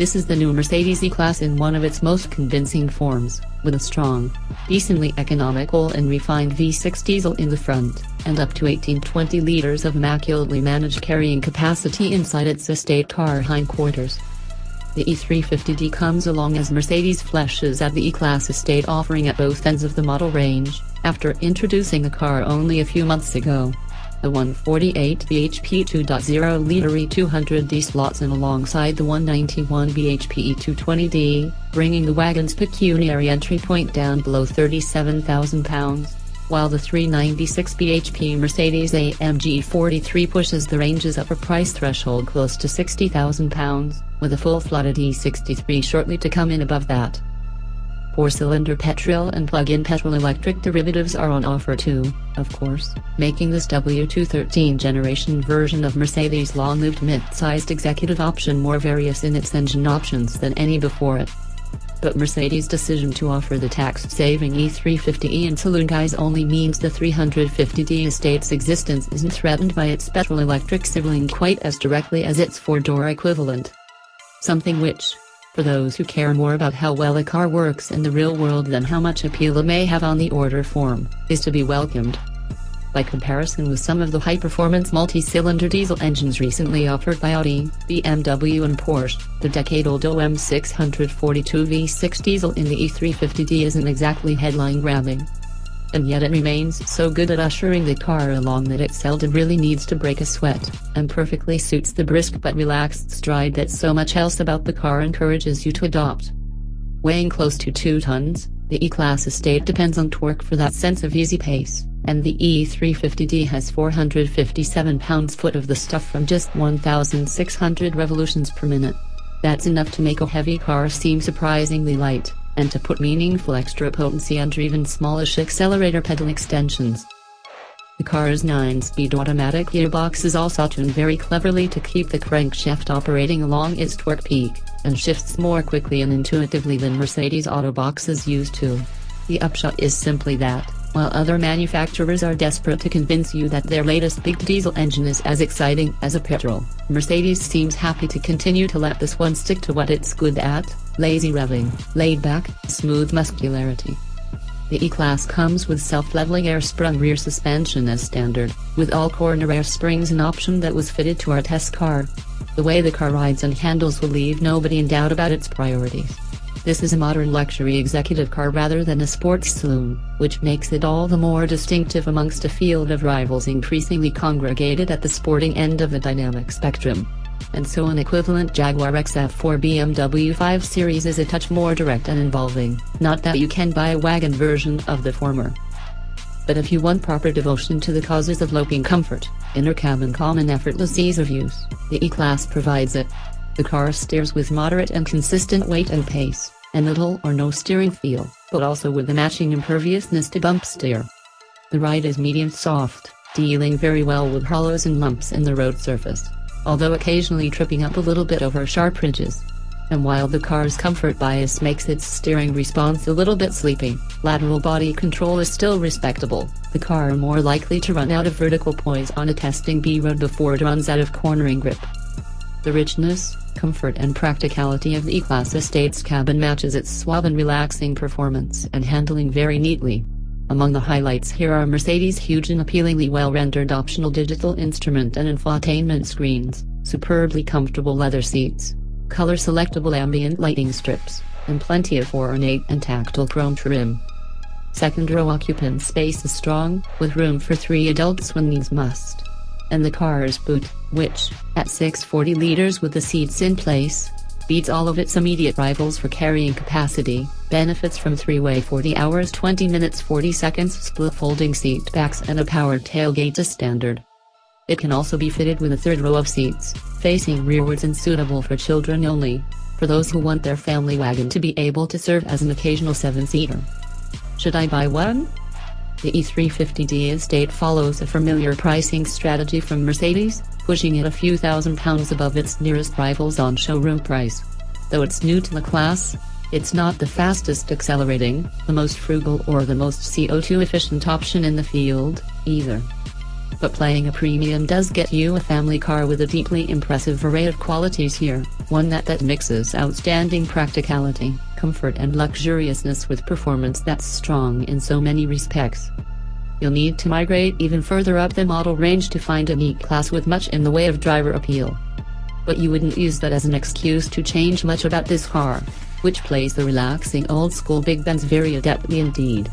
This is the new Mercedes E-Class in one of its most convincing forms, with a strong, decently economical and refined V6 diesel in the front, and up to 1820 liters of immaculately managed carrying capacity inside its estate car hindquarters. The E350D comes along as Mercedes fleshes out the E-Class estate offering at both ends of the model range, after introducing the car only a few months ago. The 148 bhp 2.0 liter E200D slots in alongside the 191 bhp E220D, bringing the wagon's pecuniary entry point down below £37,000, while the 396 bhp Mercedes AMG 43 pushes the range's upper price threshold close to £60,000, with a full-flooded E63 shortly to come in above that. Four-cylinder petrol and plug-in petrol electric derivatives are on offer too, of course, making this W213 generation version of Mercedes' long-lived mid-sized executive option more various in its engine options than any before it. But Mercedes' decision to offer the tax-saving E350e in saloon guise only means the 350d estate's existence isn't threatened by its petrol-electric sibling quite as directly as its four-door equivalent. Something which, for those who care more about how well a car works in the real world than how much appeal it may have on the order form, is to be welcomed. By comparison with some of the high-performance multi-cylinder diesel engines recently offered by Audi, BMW and Porsche, the decade-old OM642 V6 diesel in the E350d isn't exactly headline-grabbing and yet it remains so good at ushering the car along that it seldom really needs to break a sweat, and perfectly suits the brisk but relaxed stride that so much else about the car encourages you to adopt. Weighing close to 2 tons, the E-Class estate depends on torque for that sense of easy pace, and the E350D has 457 pounds-foot of the stuff from just 1,600 revolutions per minute. That's enough to make a heavy car seem surprisingly light and to put meaningful extra potency under even smallish accelerator pedal extensions. The car's 9-speed automatic gearbox is also tuned very cleverly to keep the crankshaft operating along its torque peak, and shifts more quickly and intuitively than Mercedes Autoboxes used to. The upshot is simply that, while other manufacturers are desperate to convince you that their latest big diesel engine is as exciting as a petrol, Mercedes seems happy to continue to let this one stick to what it's good at, lazy revving, laid-back, smooth muscularity. The E-Class comes with self-leveling air-sprung rear suspension as standard, with all corner air springs an option that was fitted to our test car. The way the car rides and handles will leave nobody in doubt about its priorities. This is a modern luxury executive car rather than a sports saloon, which makes it all the more distinctive amongst a field of rivals increasingly congregated at the sporting end of the dynamic spectrum. And so an equivalent Jaguar XF or BMW 5 Series is a touch more direct and involving, not that you can buy a wagon version of the former. But if you want proper devotion to the causes of loping comfort, inner cabin calm and effortless ease of use, the E-Class provides it. The car steers with moderate and consistent weight and pace, and little or no steering feel, but also with a matching imperviousness to bump steer. The ride is medium soft, dealing very well with hollows and lumps in the road surface, although occasionally tripping up a little bit over sharp ridges. And while the car's comfort bias makes its steering response a little bit sleepy, lateral body control is still respectable, the car more likely to run out of vertical poise on a testing B road before it runs out of cornering grip. The richness, comfort and practicality of the E-Class Estates cabin matches its suave and relaxing performance and handling very neatly. Among the highlights here are Mercedes' huge and appealingly well-rendered optional digital instrument and infotainment screens, superbly comfortable leather seats, color-selectable ambient lighting strips, and plenty of ornate and tactile chrome trim. Second row occupant space is strong, with room for three adults when needs must and the car's boot, which, at 640 liters with the seats in place, beats all of its immediate rivals for carrying capacity, benefits from three-way 40 hours 20 minutes 40 seconds split folding seat backs and a powered tailgate as standard. It can also be fitted with a third row of seats, facing rearwards and suitable for children only, for those who want their family wagon to be able to serve as an occasional seven-seater. Should I buy one? The E350D estate follows a familiar pricing strategy from Mercedes, pushing it a few thousand pounds above its nearest rivals on showroom price. Though it's new to the class, It's not the fastest accelerating, the most frugal or the most CO2 efficient option in the field, either. But playing a premium does get you a family car with a deeply impressive array of qualities here, one that that mixes outstanding practicality, comfort and luxuriousness with performance that's strong in so many respects. You'll need to migrate even further up the model range to find an E-Class with much in the way of driver appeal. But you wouldn't use that as an excuse to change much about this car which plays the relaxing old school Big Benz very adeptly indeed.